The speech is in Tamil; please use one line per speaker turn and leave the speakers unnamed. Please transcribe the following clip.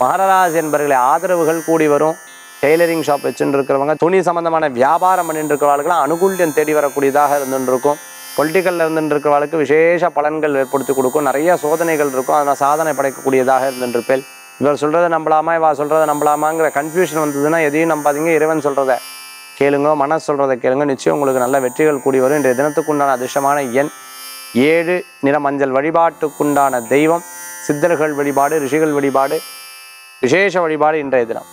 மகராஜ் என்பர்களை ஆதரவுகள் கூடி வரும். டெய்லரிங் ஷாப் வச்சுட்டு இருக்கிறவங்க துணி சம்பந்தமான வியாபாரம் பண்ணிட்டு இருக்கிறவர்களுக்கெல்லாம் அனுகூல்யம் தேடி வரக்கூடியதாக இருந்துட்டு இருக்கும் பொலிட்டிக்கலில் இருந்துட்டு இருக்கிறவர்களுக்கு விசேஷ பலன்கள் ஏற்படுத்தி கொடுக்கும். நிறைய சோதனைகள் இருக்கும். அதனால் சாதனை படைக்கக்கூடியதாக இருந்துருப்பேன் இவர் சொல்கிறத நம்பலாமா? இவா சொல்கிறத நம்பலாமாங்கிற கன்ஃபியூஷன் வந்ததுன்னா எதையும் நம்பாதீங்க. இறைவன் சொல்கிறத கேளுங்க மனசு சொல்கிறத கேளுங்க. நிச்சயம் உங்களுக்கு நல்ல வெற்றிகள் கூடி வரும். இன்றைய தினத்துக்குண்டான அதிர்ஷ்டமான எண் ஏழு. நிற மஞ்சள் வழிபாட்டுக்குண்டான தெய்வம். சித்தர்கள் வழிபாடு ரிஷிகள் வழிபாடு விசேஷ வழிபாடு இன்றைய தினம்.